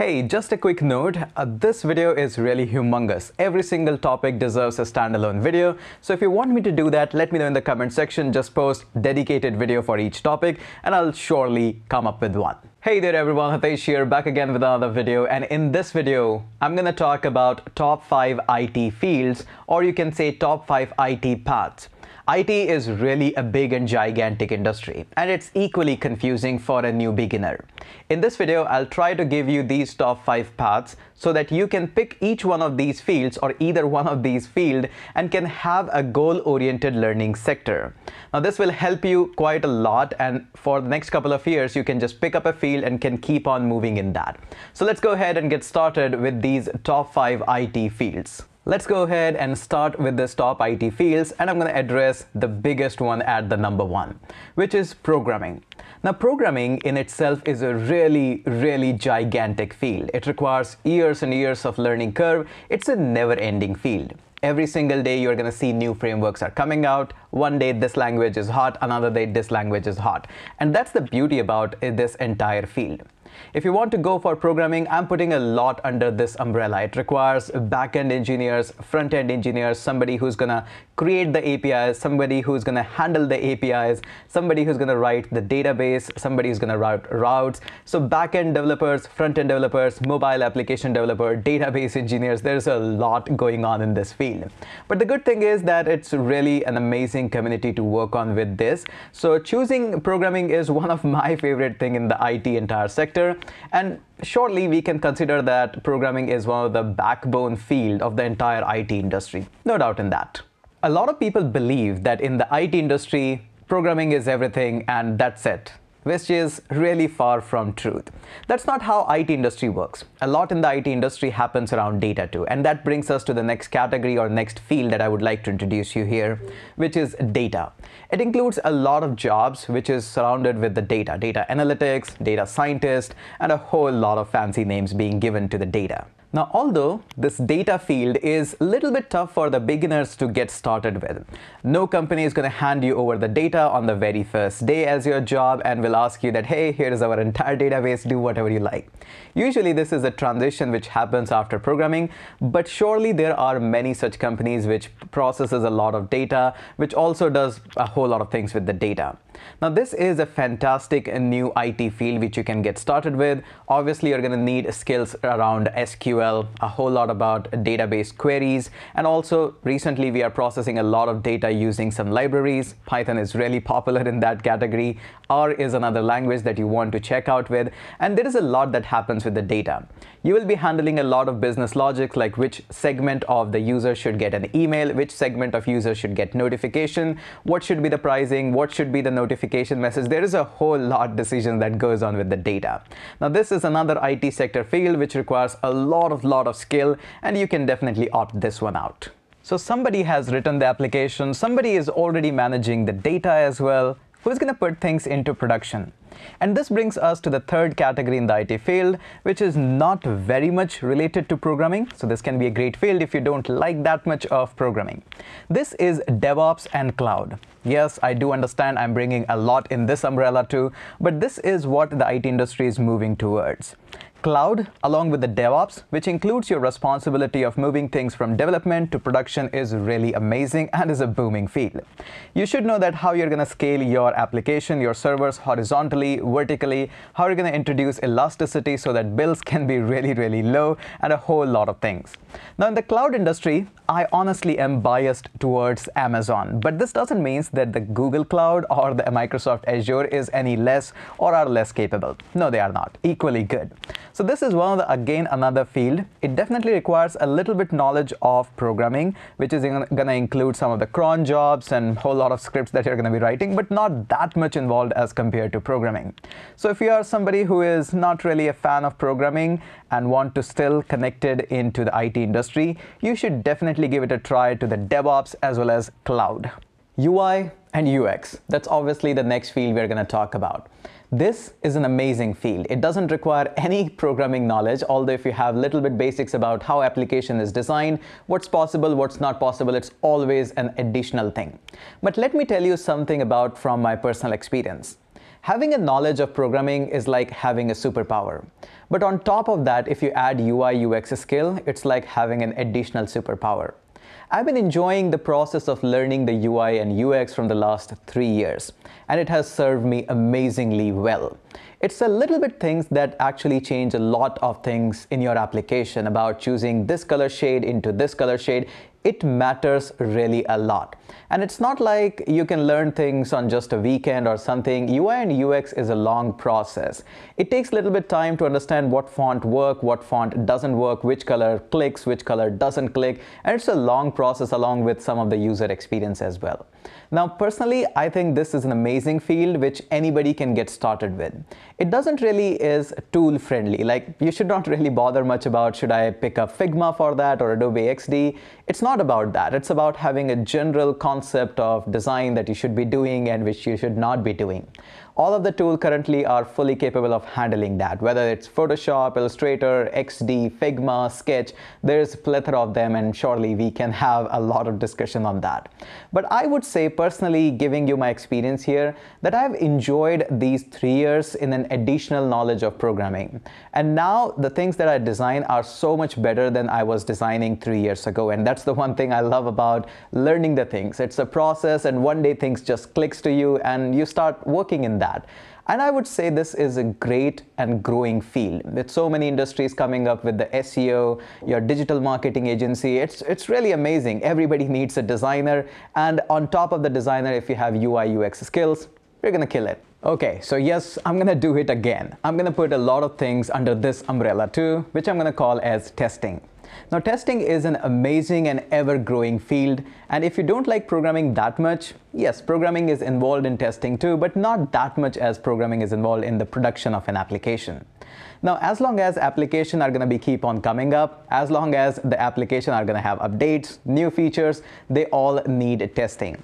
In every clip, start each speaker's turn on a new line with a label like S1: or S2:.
S1: Hey, just a quick note, uh, this video is really humongous. Every single topic deserves a standalone video. So if you want me to do that, let me know in the comment section. Just post dedicated video for each topic and I'll surely come up with one. Hey there everyone, Hitesh here, back again with another video. And in this video, I'm gonna talk about top 5 IT fields, or you can say top 5 IT paths. IT is really a big and gigantic industry, and it's equally confusing for a new beginner. In this video, I'll try to give you these top 5 paths so that you can pick each one of these fields or either one of these fields and can have a goal-oriented learning sector. Now this will help you quite a lot and for the next couple of years you can just pick up a field and can keep on moving in that. So let's go ahead and get started with these top 5 IT fields. Let's go ahead and start with the top IT fields and I'm going to address the biggest one at the number one, which is programming. Now programming in itself is a really, really gigantic field. It requires years and years of learning curve. It's a never ending field. Every single day you're going to see new frameworks are coming out. One day this language is hot, another day this language is hot. And that's the beauty about uh, this entire field. If you want to go for programming, I'm putting a lot under this umbrella. It requires back-end engineers, front-end engineers, somebody who's gonna create the APIs, somebody who's gonna handle the APIs, somebody who's gonna write the database, somebody who's gonna route routes. So back-end developers, front-end developers, mobile application developer, database engineers, there's a lot going on in this field. But the good thing is that it's really an amazing community to work on with this. So choosing programming is one of my favorite thing in the IT entire sector And shortly, we can consider that programming is one of the backbone field of the entire IT industry. No doubt in that. A lot of people believe that in the IT industry, programming is everything and that's it which is really far from truth. That's not how IT industry works. A lot in the IT industry happens around data too, and that brings us to the next category or next field that I would like to introduce you here, which is data. It includes a lot of jobs which is surrounded with the data, data analytics, data scientist, and a whole lot of fancy names being given to the data. Now, although this data field is a little bit tough for the beginners to get started with, no company is going to hand you over the data on the very first day as your job and will ask you that, hey, here is our entire database, do whatever you like. Usually this is a transition which happens after programming, but surely there are many such companies which processes a lot of data, which also does a whole lot of things with the data. Now this is a fantastic new IT field which you can get started with. Obviously you're going to need skills around SQL, a whole lot about database queries, and also recently we are processing a lot of data using some libraries. Python is really popular in that category. R is another language that you want to check out with, and there is a lot that happens with the data. You will be handling a lot of business logic like which segment of the user should get an email, which segment of user should get notification, what should be the pricing, what should be the notification message. There is a whole lot of decision that goes on with the data. Now this is another IT sector field which requires a lot of lot of skill and you can definitely opt this one out. So somebody has written the application, somebody is already managing the data as well. Who's going to put things into production? And this brings us to the third category in the IT field, which is not very much related to programming. So this can be a great field if you don't like that much of programming. This is DevOps and cloud. Yes, I do understand I'm bringing a lot in this umbrella too, but this is what the IT industry is moving towards. Cloud, along with the DevOps, which includes your responsibility of moving things from development to production is really amazing and is a booming field. You should know that how you're going to scale your application, your servers horizontally, vertically, how you're going to introduce elasticity so that bills can be really, really low, and a whole lot of things. Now, in the cloud industry, I honestly am biased towards Amazon, but this doesn't mean that the Google Cloud or the Microsoft Azure is any less or are less capable. No, they are not. Equally good. So this is one of the, again, another field. It definitely requires a little bit knowledge of programming, which is going to include some of the cron jobs and whole lot of scripts that you're going to be writing, but not that much involved as compared to programming. So if you are somebody who is not really a fan of programming and want to still connected into the IT industry, you should definitely give it a try to the DevOps as well as cloud. UI and UX, that's obviously the next field we're going to talk about. This is an amazing field. It doesn't require any programming knowledge, although if you have little bit basics about how application is designed, what's possible, what's not possible, it's always an additional thing. But let me tell you something about from my personal experience. Having a knowledge of programming is like having a superpower. But on top of that, if you add UI UX skill, it's like having an additional superpower. I've been enjoying the process of learning the UI and UX from the last three years, and it has served me amazingly well. It's a little bit things that actually change a lot of things in your application about choosing this color shade into this color shade it matters really a lot. And it's not like you can learn things on just a weekend or something. UI and UX is a long process. It takes a little bit time to understand what font work, what font doesn't work, which color clicks, which color doesn't click. And it's a long process along with some of the user experience as well. Now, personally, I think this is an amazing field which anybody can get started with. It doesn't really is tool friendly. Like you should not really bother much about should I pick up Figma for that or Adobe XD. It's not about that. It's about having a general concept of design that you should be doing and which you should not be doing. All of the tools currently are fully capable of handling that, whether it's Photoshop, Illustrator, XD, Figma, Sketch, there's a plethora of them and surely we can have a lot of discussion on that. But I would say personally, giving you my experience here, that I've enjoyed these three years in an additional knowledge of programming. And now the things that I design are so much better than I was designing three years ago. And that's the one thing I love about learning the things. It's a process and one day things just clicks to you and you start working in that that. And I would say this is a great and growing field with so many industries coming up with the SEO, your digital marketing agency. It's, it's really amazing. Everybody needs a designer. And on top of the designer, if you have UI, UX skills, you're to kill it. Okay, so yes, I'm gonna do it again. I'm gonna put a lot of things under this umbrella too, which I'm gonna call as testing. Now testing is an amazing and ever-growing field and if you don't like programming that much, yes, programming is involved in testing too, but not that much as programming is involved in the production of an application. Now, as long as application are going to be keep on coming up, as long as the application are going to have updates, new features, they all need testing.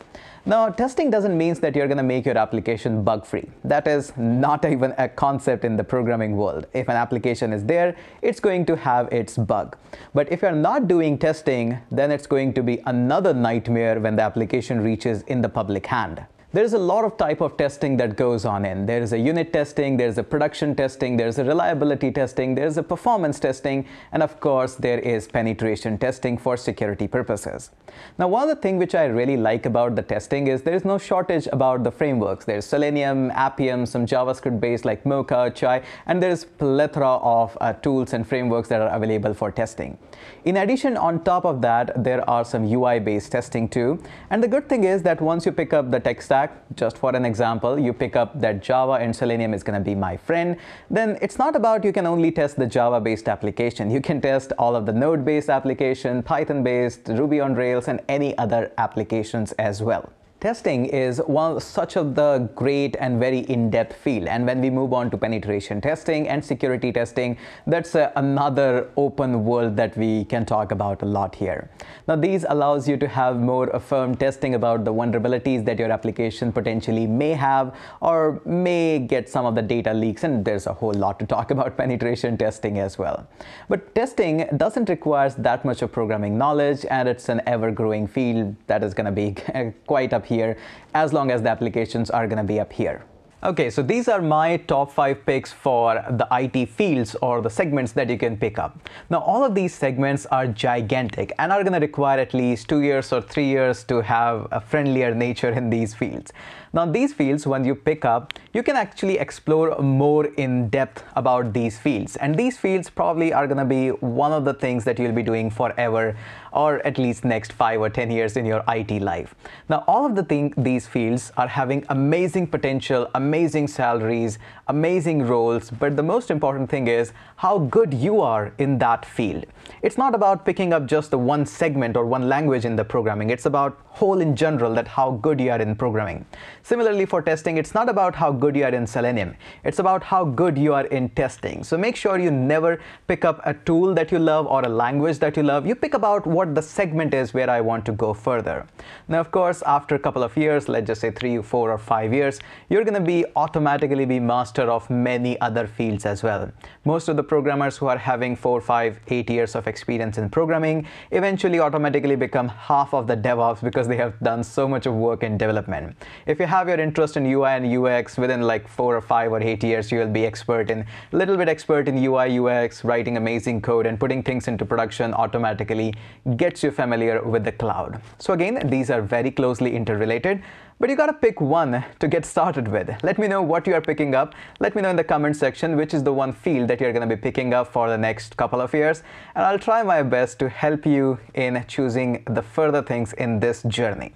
S1: Now, testing doesn't mean that you're going to make your application bug-free. That is not even a concept in the programming world. If an application is there, it's going to have its bug. But if you're not doing testing, then it's going to be another nightmare when the application reaches in the public hand there's a lot of type of testing that goes on in. There is a unit testing, there's a production testing, there's a reliability testing, there's a performance testing, and of course there is penetration testing for security purposes. Now one of the things which I really like about the testing is there is no shortage about the frameworks. There's Selenium, Appium, some JavaScript based like Mocha, Chai, and there's plethora of uh, tools and frameworks that are available for testing. In addition, on top of that, there are some UI based testing too. And the good thing is that once you pick up the tech stack, just for an example, you pick up that Java and Selenium is going to be my friend, then it's not about you can only test the Java-based application. You can test all of the Node-based application, Python-based, Ruby on Rails, and any other applications as well. Testing is one such of the great and very in-depth field and when we move on to penetration testing and security testing that's a, another open world that we can talk about a lot here. Now these allows you to have more firm testing about the vulnerabilities that your application potentially may have or may get some of the data leaks and there's a whole lot to talk about penetration testing as well. But testing doesn't require that much of programming knowledge and it's an ever-growing field that is going to be quite up here as long as the applications are going to be up here. Okay, so these are my top five picks for the IT fields or the segments that you can pick up. Now, all of these segments are gigantic and are going to require at least two years or three years to have a friendlier nature in these fields. Now these fields, when you pick up, you can actually explore more in depth about these fields. And these fields probably are going to be one of the things that you'll be doing forever or at least next five or 10 years in your IT life. Now, all of the thing, these fields are having amazing potential, amazing salaries, amazing roles, but the most important thing is how good you are in that field. It's not about picking up just the one segment or one language in the programming. It's about whole in general that how good you are in programming. Similarly for testing, it's not about how good you are in Selenium. It's about how good you are in testing. So make sure you never pick up a tool that you love or a language that you love. You pick about what the segment is where I want to go further. Now, of course, after a couple of years, let's just say three, four, or five years, you're going to eventually automatically be master of many other fields as well. Most of the programmers who are having four, five, eight years of experience in programming eventually automatically become half of the DevOps because they have done so much of work in development. If you have your interest in UI and UX within like four or five or eight years, you will be expert in a little bit expert in UI, UX, writing amazing code and putting things into production automatically gets you familiar with the cloud. So again, these are very closely interrelated. But you gotta pick one to get started with. Let me know what you are picking up. Let me know in the comment section which is the one field that you're gonna be picking up for the next couple of years. And I'll try my best to help you in choosing the further things in this journey.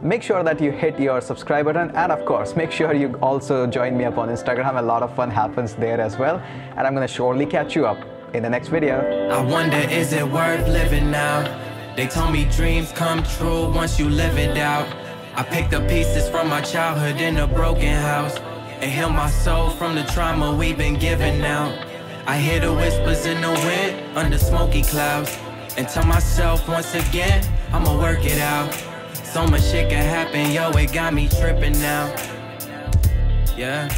S1: Make sure that you hit your subscribe button and of course make sure you also join me up on Instagram. A lot of fun happens there as well. And I'm gonna surely catch you up in the next video.
S2: I wonder is it worth living now? They told me dreams come true once you live it out. I picked up pieces from my childhood in a broken house and heal my soul from the trauma we've been given now. I hear the whispers in the wind under smoky clouds and tell myself once again, I'ma work it out. So much shit can happen, yo, it got me tripping now. Yeah,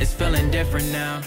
S2: it's feeling different now.